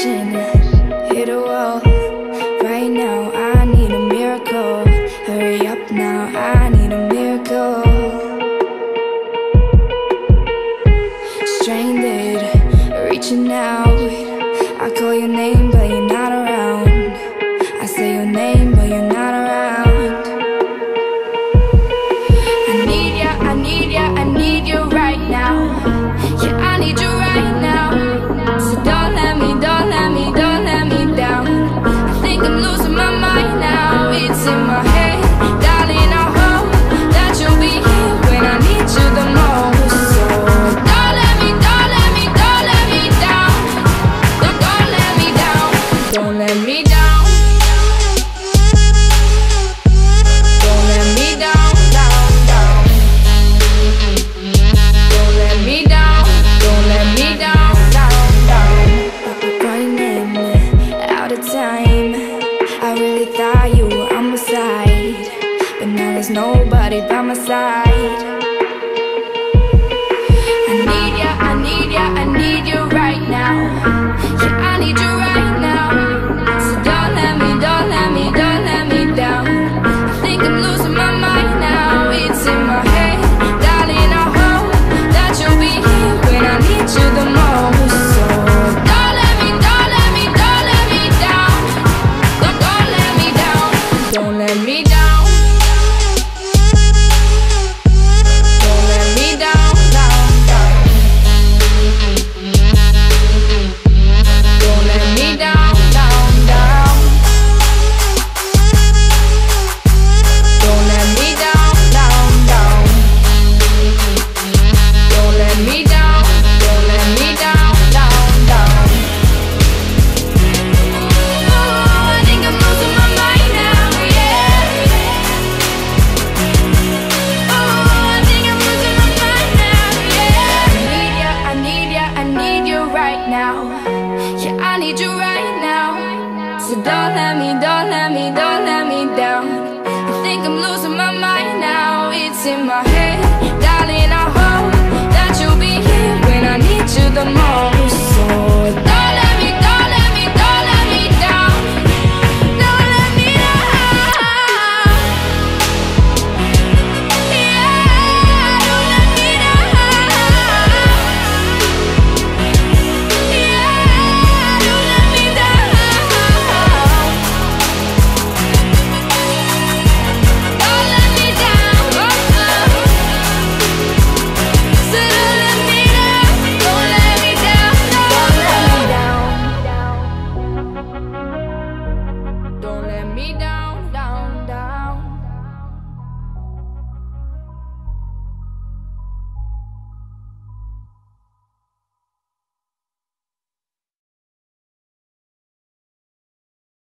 passion hit a wall. Right now I need a miracle. Hurry up now, I need a miracle. Stranded, reaching out. I call your name but you my mind now, it's in my head. there's nobody by my side. now. Yeah, I need you right now. So don't let me, don't let me, don't let me down. I think I'm losing my mind.